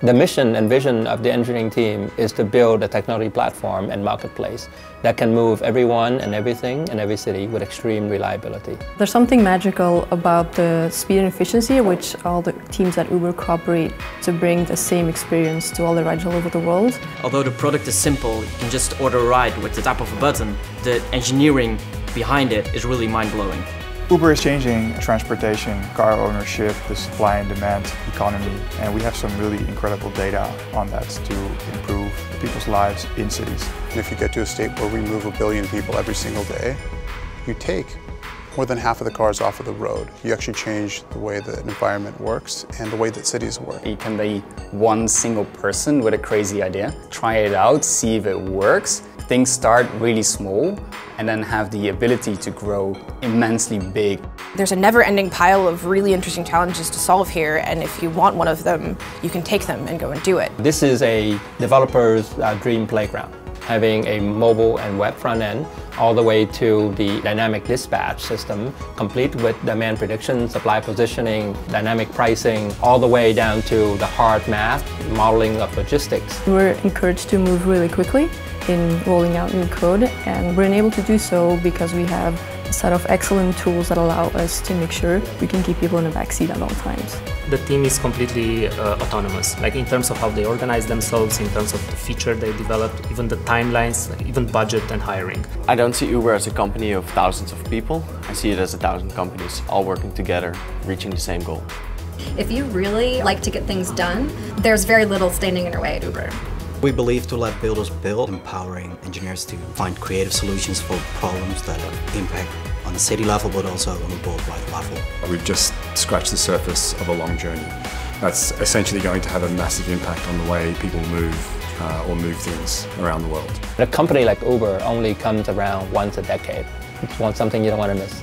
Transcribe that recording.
The mission and vision of the engineering team is to build a technology platform and marketplace that can move everyone and everything in every city with extreme reliability. There's something magical about the speed and efficiency which all the teams at Uber cooperate to bring the same experience to all the rides all over the world. Although the product is simple, you can just order a ride with the tap of a button, the engineering behind it is really mind-blowing. Uber is changing transportation, car ownership, the supply and demand economy, and we have some really incredible data on that to improve people's lives in cities. And if you get to a state where we move a billion people every single day, you take more than half of the cars off of the road. You actually change the way the environment works and the way that cities work. You can be one single person with a crazy idea, try it out, see if it works. Things start really small and then have the ability to grow immensely big. There's a never-ending pile of really interesting challenges to solve here, and if you want one of them, you can take them and go and do it. This is a developer's uh, dream playground, having a mobile and web front end all the way to the dynamic dispatch system, complete with demand prediction, supply positioning, dynamic pricing, all the way down to the hard math, modeling of logistics. We're encouraged to move really quickly in rolling out new code and we're able to do so because we have a set of excellent tools that allow us to make sure we can keep people in the backseat at all times. The team is completely uh, autonomous, like in terms of how they organize themselves, in terms of the feature they developed, even the timelines, even budget and hiring. I don't see Uber as a company of thousands of people. I see it as a thousand companies all working together, reaching the same goal. If you really like to get things done, there's very little standing in your way at Uber. We believe to let builders build, empowering engineers to find creative solutions for problems that impact on the city level but also on the worldwide level. We've just scratched the surface of a long journey. That's essentially going to have a massive impact on the way people move uh, or move things around the world. A company like Uber only comes around once a decade. It's something you don't want to miss.